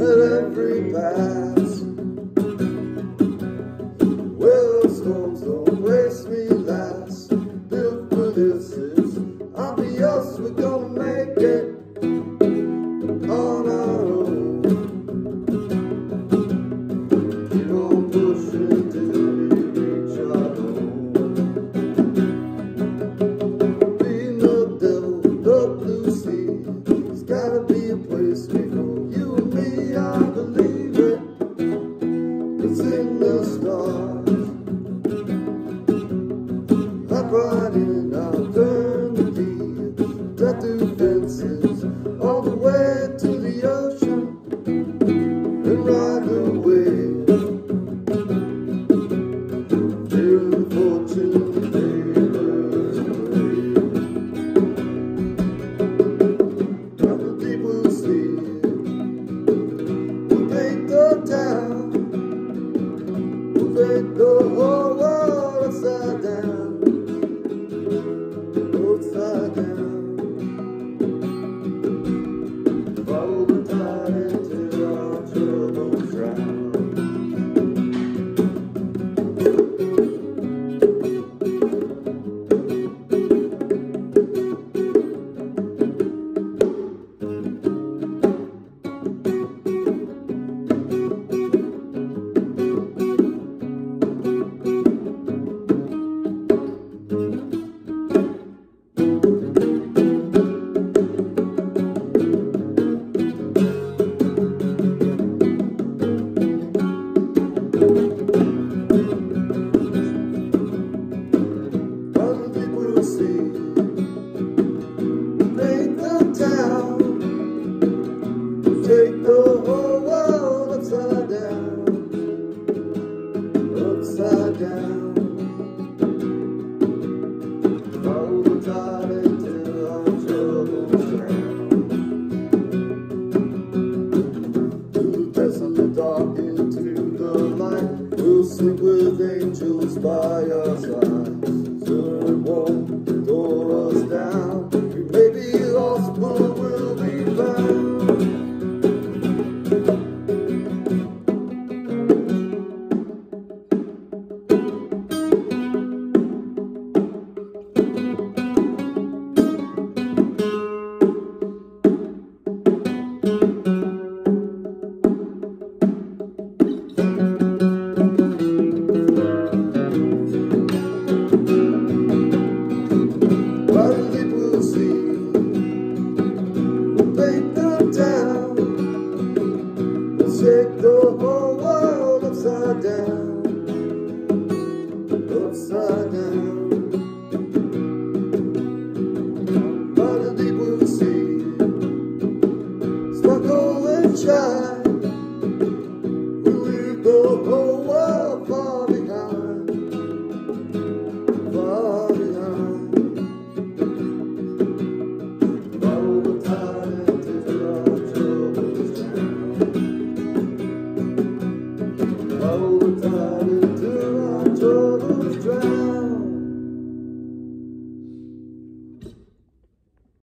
at every pass. willow stones, homes don't place me last. Built for this. in the stars Hop right in, I'll turn the key. Tattoo fences upside down. Our troubles drown. The dark into the light, we'll sleep with angels by our side. Take the whole